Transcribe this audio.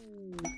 Ooh.